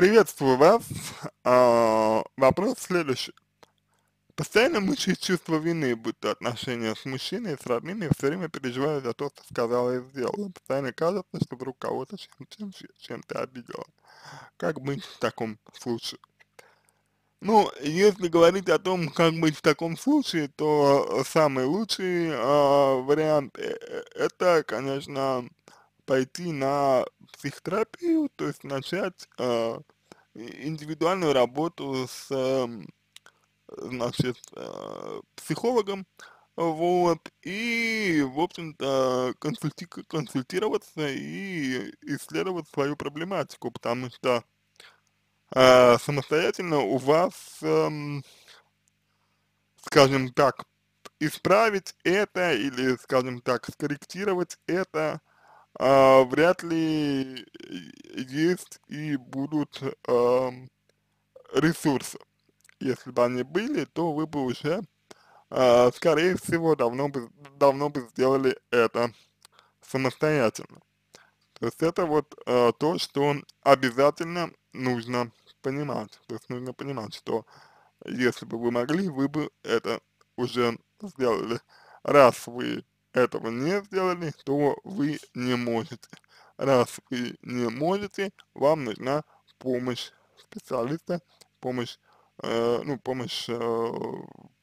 Приветствую вас. А, вопрос следующий. Постоянно мучает чувство вины, будто отношения с мужчиной, с родными, все время переживаю за то, что сказала и сделала. Постоянно кажется, что вдруг кого-то чем-то чем, обидела. Как быть в таком случае? Ну, если говорить о том, как быть в таком случае, то самый лучший э, вариант э э это, конечно, пойти на психотерапию, то есть начать э, индивидуальную работу с, э, значит, э, психологом, вот, и, в общем-то, консульти консультироваться и исследовать свою проблематику, потому что э, самостоятельно у вас, э, скажем так, исправить это или, скажем так, скорректировать это а, вряд ли есть и будут а, ресурсы. Если бы они были, то вы бы уже, а, скорее всего, давно бы, давно бы сделали это самостоятельно. То есть это вот а, то, что обязательно нужно понимать. То есть нужно понимать, что если бы вы могли, вы бы это уже сделали. Раз вы этого не сделали, то вы не можете. Раз вы не можете, вам нужна помощь специалиста, помощь, э, ну, помощь э,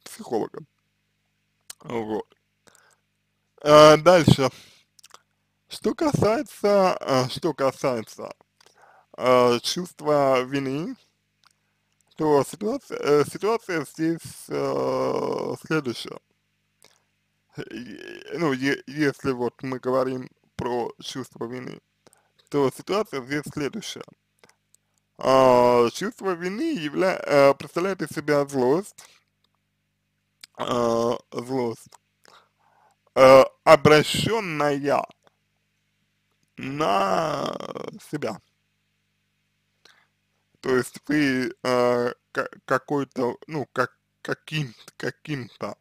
психолога. Вот. А дальше. Что касается, э, что касается э, чувства вины, то ситуация, э, ситуация здесь э, следующая ну, если вот мы говорим про чувство вины, то ситуация здесь следующая. А, чувство вины явля, а, представляет из себя злость, а, злость, а, обращенная на себя. То есть вы а, какой-то, ну, как, каким-то, каким-то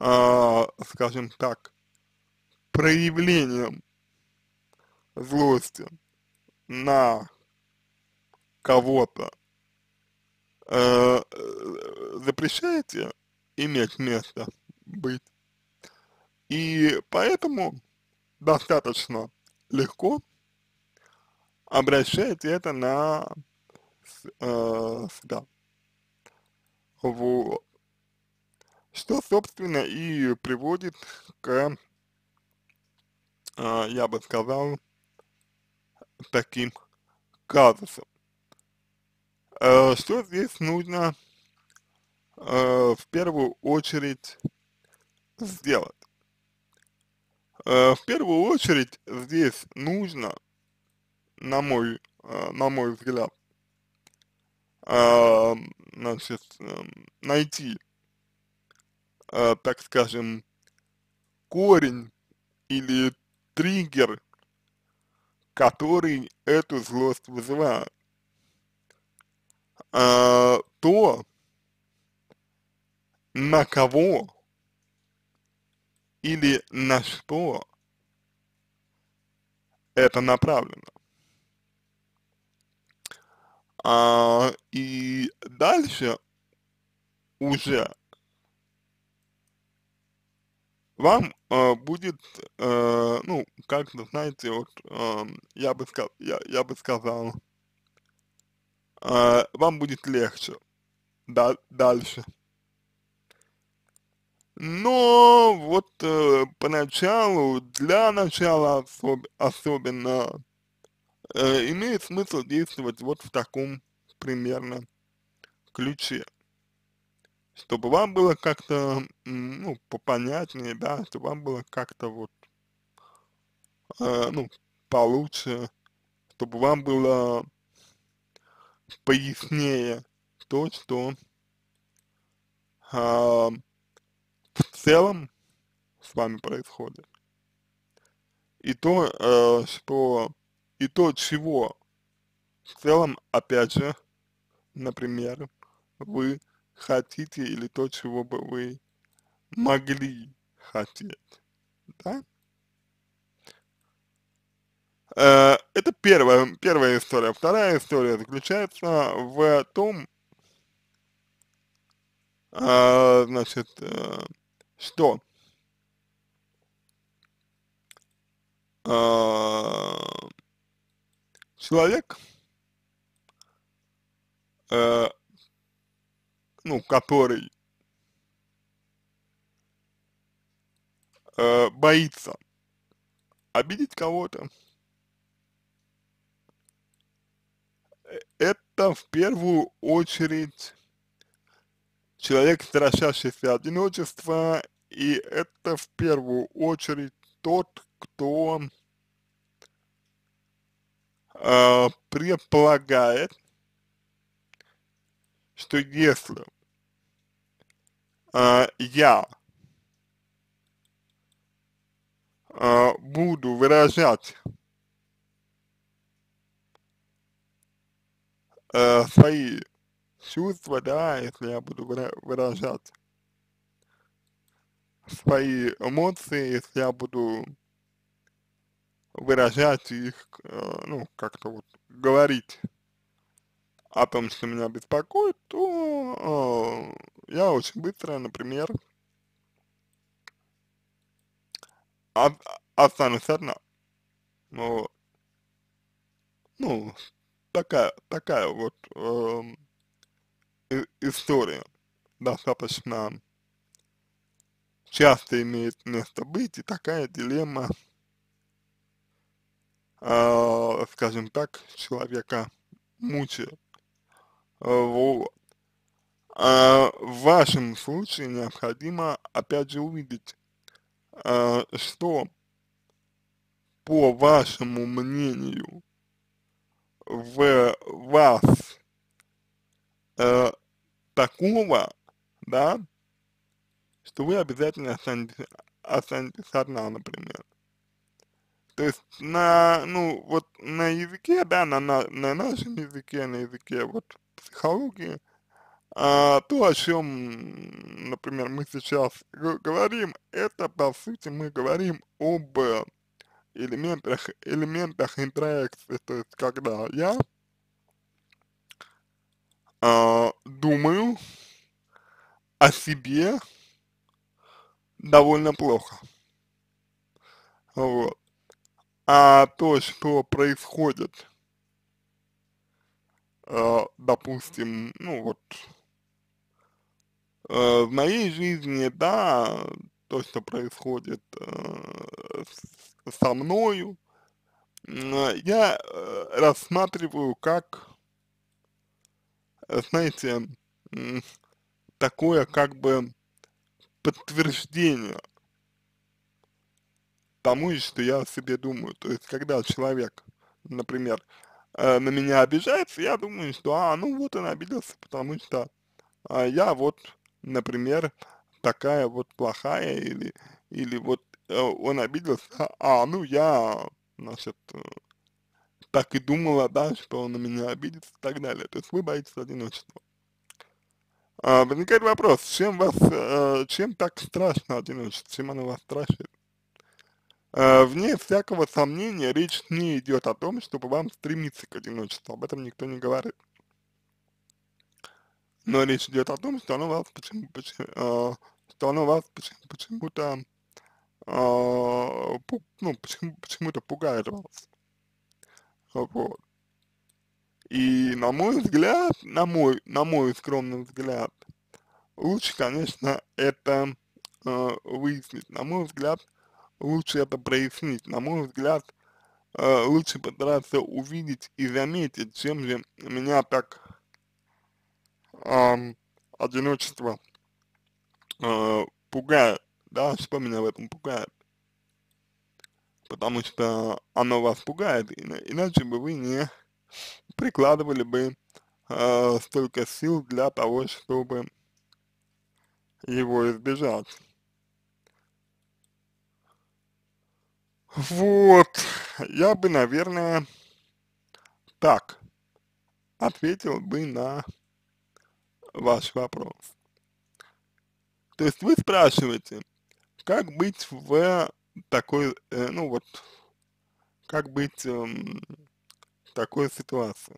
а, скажем так, проявлением злости на кого-то э, запрещаете иметь место быть. И поэтому достаточно легко обращаете это на э, себя. Вот что, собственно, и приводит к, а, я бы сказал, таким казусам. А, что здесь нужно а, в первую очередь сделать? В первую очередь здесь нужно, на мой, на мой взгляд, значит, найти э, так скажем, корень или триггер, который эту злость вызывает, э, то, на кого или на что это направлено. А, и дальше уже вам э, будет, э, ну, как-то, знаете, вот, э, я, бы сказал, я, я бы сказал, э, вам будет легче да, дальше. Но вот э, поначалу, для начала особ, особенно, э, имеет смысл действовать вот в таком примерно ключе чтобы вам было как-то, ну, попонятнее, да, чтобы вам было как-то вот, э, ну, получше, чтобы вам было пояснее то, что э, в целом с вами происходит. И то, э, что, и то, чего в целом, опять же, например, вы хотите или то, чего бы вы могли хотеть, да? Э, это первая, первая история. Вторая история заключается в том, э, значит, э, что человек, ну, который э, боится обидеть кого-то, это в первую очередь человек, страшащийся одиночества, и это в первую очередь тот, кто э, предполагает, что если э, я буду выражать свои чувства, да, если я буду выражать свои эмоции, если я буду выражать их, э, ну, как-то вот говорить о том, что меня беспокоит, то э, я очень быстро, например, от, останусь одна. Ну, ну, такая, такая вот э, история достаточно часто имеет место быть, и такая дилемма, э, скажем так, человека мучает. Вот. А в вашем случае необходимо, опять же, увидеть, а, что, по вашему мнению, в вас э, такого, да, что вы обязательно останетесь, останетесь одна, например. То есть на, ну, вот на языке, да, на, на, на нашем языке, на языке вот психологии, а, то, о чем, например, мы сейчас говорим, это, по сути, мы говорим об элементах, элементах интроекции, то есть когда я э, думаю о себе довольно плохо. Вот. А то, что происходит, э, допустим, ну вот, в моей жизни, да, то, что происходит э, со мною, я э, рассматриваю как, э, знаете, такое как бы подтверждение тому, что я о себе думаю. То есть, когда человек, например, э, на меня обижается, я думаю, что, а, ну вот он обиделся, потому что а, я вот, например, такая вот плохая, или, или вот э, он обиделся, а, ну я, значит, э, так и думала, да, что он на меня обидится и так далее. То есть вы боитесь одиночества. А, возникает вопрос, чем вас, э, чем так страшно одиночество, чем оно вас страшит? Э, вне всякого сомнения речь не идет о том, чтобы вам стремиться к одиночеству, об этом никто не говорит. Но речь идет о том, что оно вас почему, почему, э, что оно вас почему-то э, ну, почему, почему-то пугает вас. Вот. И на мой взгляд, на мой, на мой скромный взгляд, лучше, конечно, это э, выяснить. На мой взгляд, лучше это прояснить. На мой взгляд, э, лучше постараться увидеть и заметить, чем же меня так э, одиночество э, пугает, да, меня в этом пугает. Потому что оно вас пугает, иначе бы вы не прикладывали бы э, столько сил для того, чтобы его избежать. Вот, я бы, наверное, так ответил бы на ваш вопрос. То есть вы спрашиваете, как быть в такой, э, ну вот, как быть эм, в такой ситуации.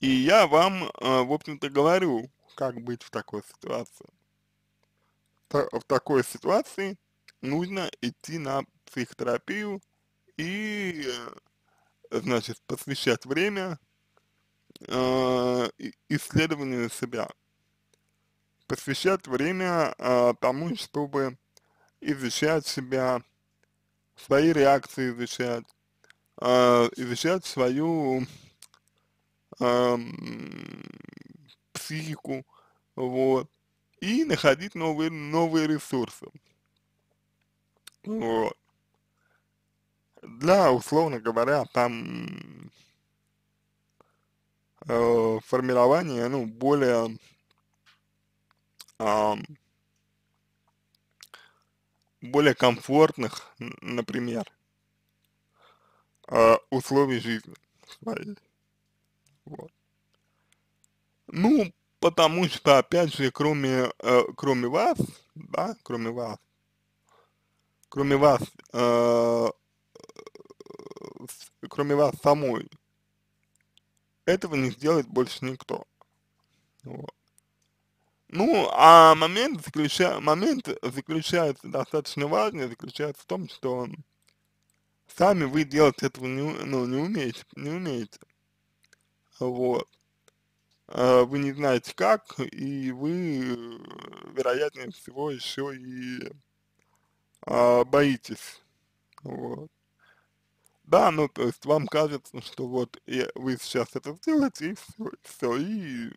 И я вам, э, в общем-то, говорю, как быть в такой ситуации. Та в такой ситуации нужно идти на психотерапию и, э, значит, посвящать время э, исследованию себя. Посвящать время э, тому, чтобы изучать себя, свои реакции изучать, э, изучать свою э, психику, вот, и находить новые, новые ресурсы. Вот. Для, условно говоря, там э, формирования, ну, более более комфортных, например, э, условий жизни своей. Вот. Ну, потому что, опять же, кроме, э, кроме вас, да, кроме вас, кроме вас, э, кроме вас самой, этого не сделает больше никто. Вот. Ну, а момент, заключа, момент заключается, достаточно важный, заключается в том, что сами вы делать этого не, ну, не умеете, не умеете. Вот. А вы не знаете как, и вы, вероятнее всего, еще и а, боитесь. Вот. Да, ну, то есть вам кажется, что вот и вы сейчас это сделаете, и все, и, все, и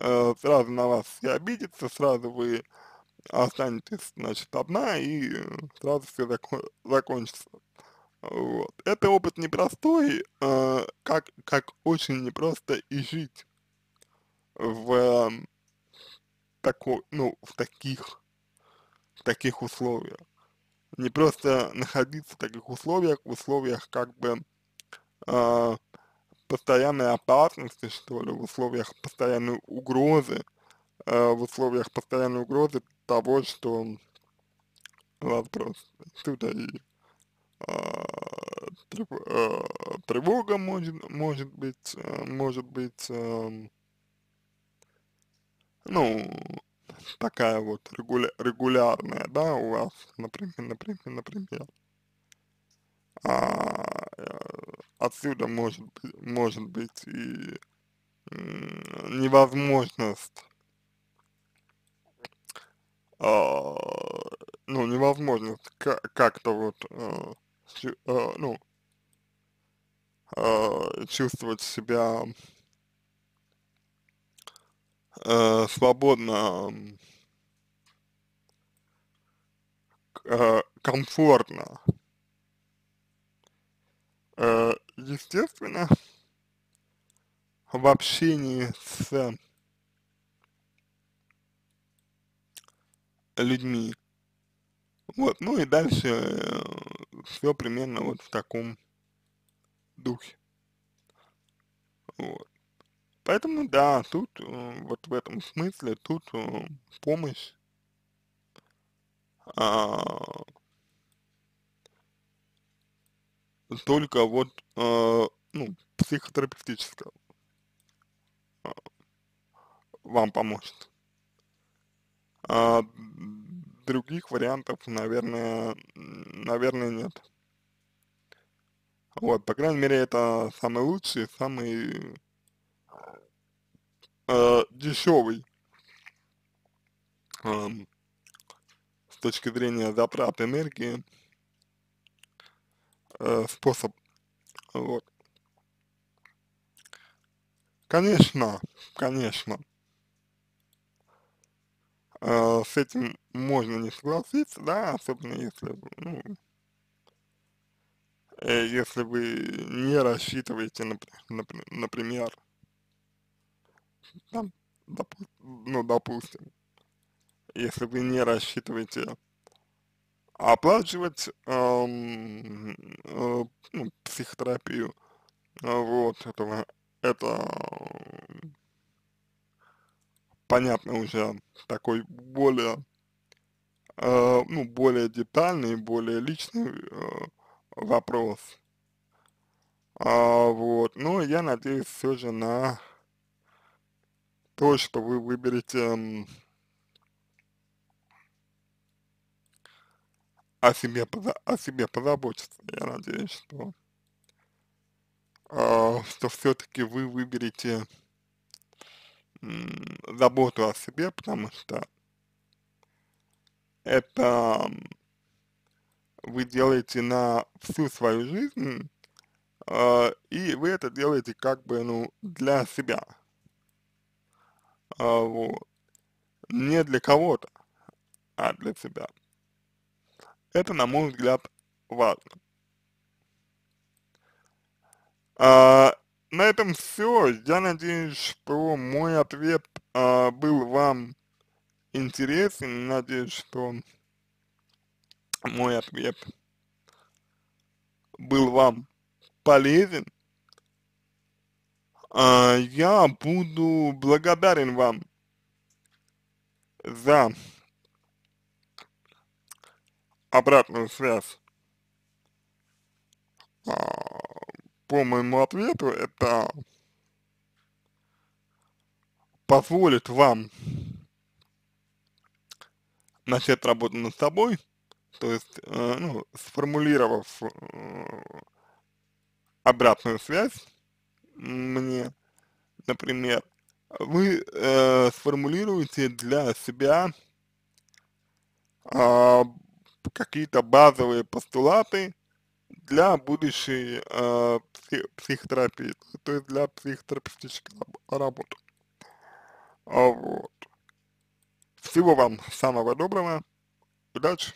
э, сразу на вас все обидятся, сразу вы останетесь, значит, одна, и сразу все закон, закончится. Вот. Это опыт непростой, э, как, как очень непросто и жить в э, такой, ну, в таких, в таких условиях не просто находиться в таких условиях, в условиях как бы э, постоянной опасности, что ли, в условиях постоянной угрозы, э, в условиях постоянной угрозы того, что вас просто сюда и э, тревога может, может быть, может быть, э, ну, такая вот регуля регулярная, да, у вас, например, например, например. А, э, отсюда может быть, может быть и невозможность, а, ну, невозможность как-то вот, а, ну, чувствовать себя э, свободно, э, комфортно. Э, естественно, в общении с людьми. Вот, ну и дальше э, все примерно вот в таком духе. Вот. Поэтому, да, тут, э, вот в этом смысле, тут э, помощь а, только вот, э, ну, психотерапевтическая а, вам поможет. А других вариантов, наверное, наверное, нет. Вот, по крайней мере, это самый лучший, самый э, дешевый э, с точки зрения затрат энергии э, способ. Вот. Конечно, конечно, э, с этим можно не согласиться, да, особенно если, ну, э, если вы не рассчитываете, например там, допу ну, допустим, если вы не рассчитываете оплачивать эм, э, ну, психотерапию, э, вот, этого, это понятно уже такой более э, ну, более детальный, более личный э, вопрос. А, вот, но я надеюсь все же на то, что вы выберете о себе, о себе позаботиться. Я надеюсь, что, э, что все-таки вы выберете заботу о себе, потому что это вы делаете на всю свою жизнь, э, и вы это делаете как бы, ну, для себя, э, вот, не для кого-то, а для себя. Это, на мой взгляд, важно. А, на этом все. Я надеюсь, что мой ответ а, был вам интересен. Надеюсь, что мой ответ был вам полезен. А, я буду благодарен вам за обратную связь. А, по моему ответу, это позволит вам начать работу над собой, то есть, э, ну, сформулировав э, обратную связь мне, например, вы э, сформулируете для себя э, какие-то базовые постулаты для будущей э, психотерапии, то есть для психотерапевтической работы. А, вот. Всего вам самого доброго, удачи!